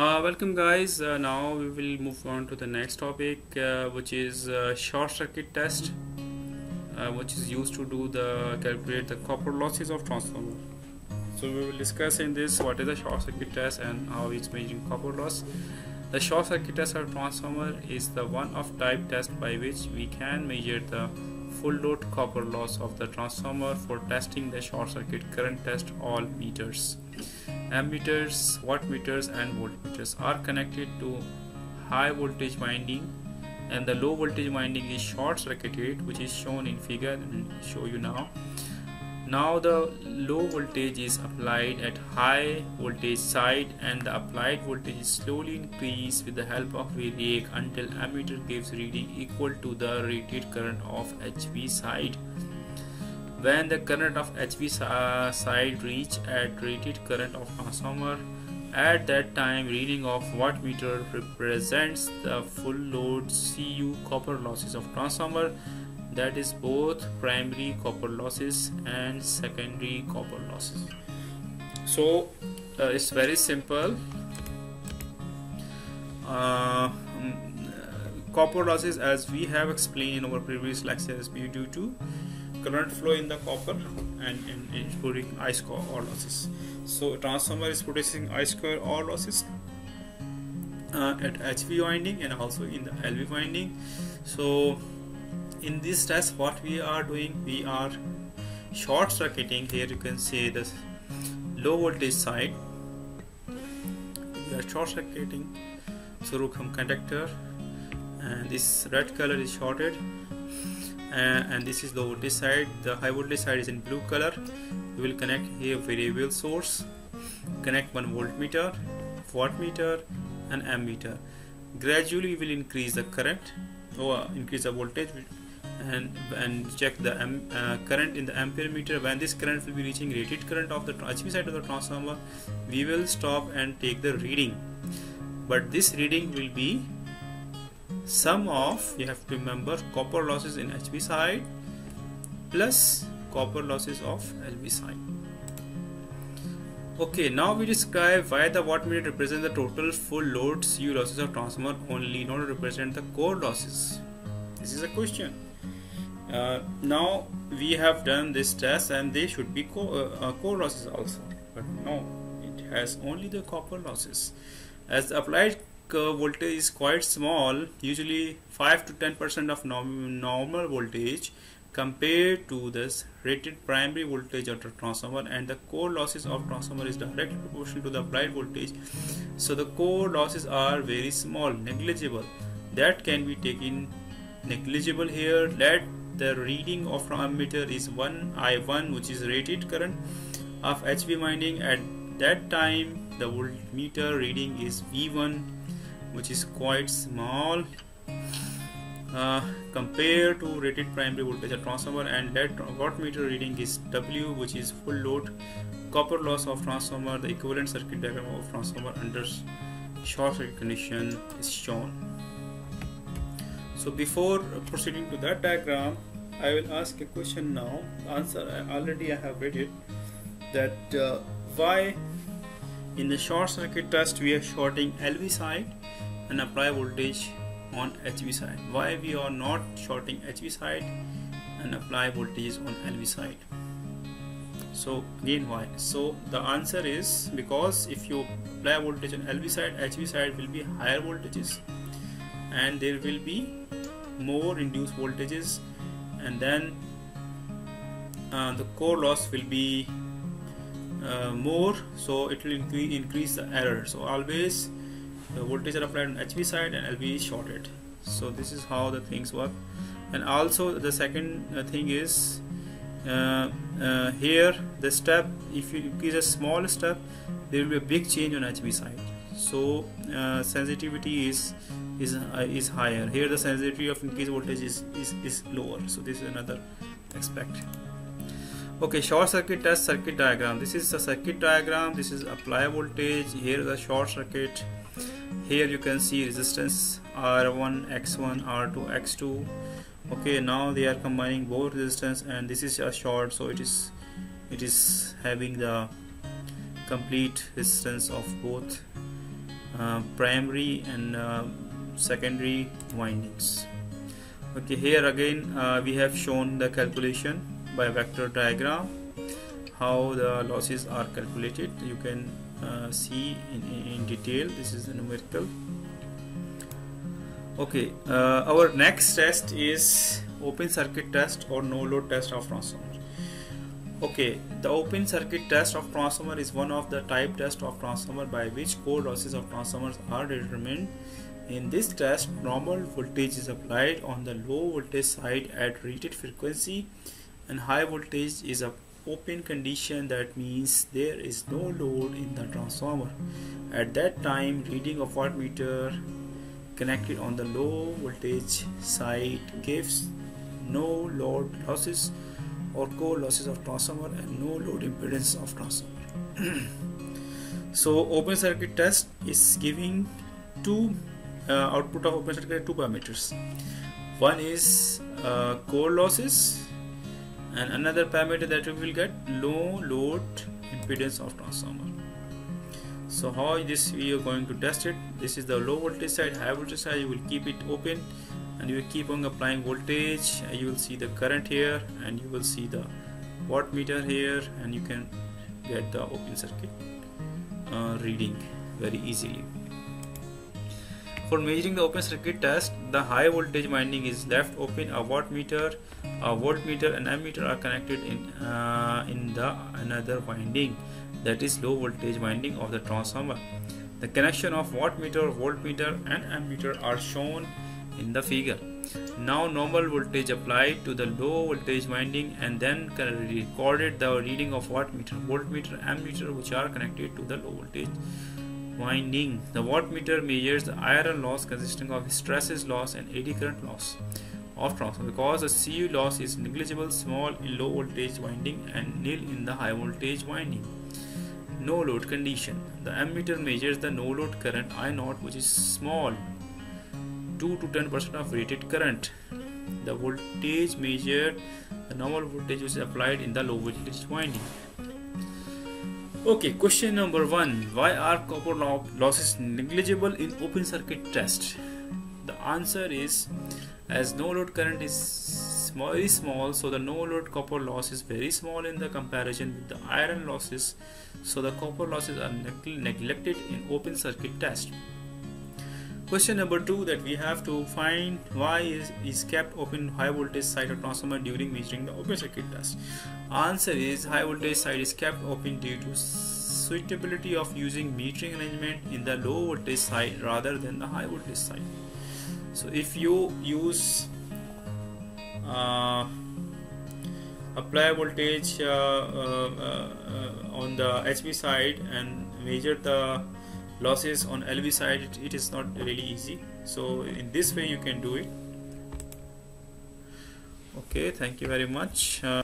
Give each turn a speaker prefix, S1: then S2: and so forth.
S1: Uh, welcome guys. Uh, now we will move on to the next topic uh, which is uh, short circuit test uh, which is used to do the calculate the copper losses of transformer. So we will discuss in this what is a short circuit test and how it's measuring copper loss. The short circuit test of transformer is the one of type test by which we can measure the full load copper loss of the transformer for testing the short circuit current test all meters ammeters, wattmeters and voltmeters are connected to high voltage winding and the low voltage winding is short circuited which is shown in figure and show you now. Now the low voltage is applied at high voltage side and the applied voltage is slowly increased with the help of variac until ammeter gives reading equal to the rated current of HV side when the current of HV side reach at rated current of transformer at that time reading of wattmeter represents the full load CU copper losses of transformer. That is both primary copper losses and secondary copper losses. So uh, it's very simple. Uh, mm, copper losses as we have explained in our previous lectures due to current flow in the copper and, it's producing I square R losses. So transformer is producing I square R losses uh, at HV winding and also in the LV winding. So in this test what we are doing we are short circuiting here you can see the low voltage side we are short circuiting through conductor and this red color is shorted and this is the voltage side. The high voltage side is in blue color. We will connect here variable source. Connect one voltmeter wattmeter and ammeter. Gradually we will increase the current. Or increase the voltage. And and check the uh, current in the ampere meter when this current will be reaching rated current of the HV side of the transformer we will stop and take the reading. But this reading will be sum of you have to remember copper losses in HV side plus copper losses of LV side. Okay now we describe why the wattmeter represents the total full load CU losses of transformer only not represent the core losses. This is a question. Uh, now we have done this test and they should be core, uh, uh, core losses also. But no it has only the copper losses. As applied Uh, voltage is quite small usually 5 to 10 percent of norm normal voltage compared to this rated primary voltage of the transformer and the core losses of transformer is directly proportional to the applied voltage. So the core losses are very small negligible. That can be taken negligible here. Let the reading of ammeter is 1 I1 which is rated current of HV winding. At that time the voltmeter reading is V1 which is quite small uh, compared to rated primary voltage transformer. And that wattmeter reading is W which is full load. Copper loss of transformer the equivalent circuit diagram of transformer under short circuit condition is shown. So before proceeding to that diagram I will ask a question now. Answer already I have read it that uh, why in the short circuit test we are shorting LV side and apply voltage on HV side. Why we are not shorting HV side and apply voltage on LV side? So again why? So the answer is because if you apply voltage on LV side, HV side will be higher voltages and there will be more induced voltages and then uh, the core loss will be uh, more so it will increase, increase the error. So always the voltage are applied on HV side and LV is shorted. So this is how the things work. And also the second uh, thing is uh, uh, here the step if you increase a small step there will be a big change on HV side. So uh, sensitivity is is is higher. Here the sensitivity of increased voltage is, is is lower. So this is another aspect okay short circuit test circuit diagram. This is the circuit diagram. This is apply voltage. Here is the short circuit. Here you can see resistance R1 X1 R2 X2 okay now they are combining both resistance and this is a short so it is it is having the complete resistance of both uh, primary and uh, secondary windings. Okay here again uh, we have shown the calculation by vector diagram how the losses are calculated. You can uh, see in, in detail. This is the numerical. Okay uh, our next test is open circuit test or no load test of transformer. Okay the open circuit test of transformer is one of the type test of transformer by which core losses of transformers are determined. In this test normal voltage is applied on the low voltage side at rated frequency and high voltage is a open condition that means there is no load in the transformer. At that time reading of wattmeter connected on the low voltage side gives no load losses or core losses of transformer and no load impedance of transformer. So open circuit test is giving two uh, output of open circuit two parameters. One is uh, core losses and another parameter that we will get low load impedance of transformer. So how this we are going to test it? This is the low voltage side high voltage side. You will keep it open and you will keep on applying voltage. You will see the current here and you will see the wattmeter here and you can get the open circuit uh, reading very easily for measuring the open circuit test the high voltage winding is left open. A wattmeter a voltmeter and ammeter are connected in uh, in the another winding. That is low voltage winding of the transformer. The connection of wattmeter voltmeter and ammeter are shown in the figure. Now normal voltage applied to the low voltage winding and then recorded the reading of wattmeter, voltmeter, ammeter which are connected to the low voltage winding. The wattmeter measures the iron loss consisting of hysteresis loss and eddy current loss of transformer because the CU loss is negligible small in low voltage winding and nil in the high voltage winding. No load condition. The ammeter measures the no load current I naught which is small 2 to 10 percent of rated current the voltage measured the normal voltage which is applied in the low voltage winding okay question number one. Why are copper losses negligible in open circuit test? The answer is as no load current is very small so the no load copper loss is very small in the comparison with the iron losses. So the copper losses are neglected in open circuit test Question number two that we have to find why is, is kept open high voltage side of transformer during measuring the open circuit test. Answer is high voltage side is kept open due to suitability of using metering arrangement in the low voltage side rather than the high voltage side. So if you use uh, apply voltage uh, uh, uh on the HV side and measure the losses on LV side it, it is not really easy. So in this way you can do it. Okay thank you very much. Uh,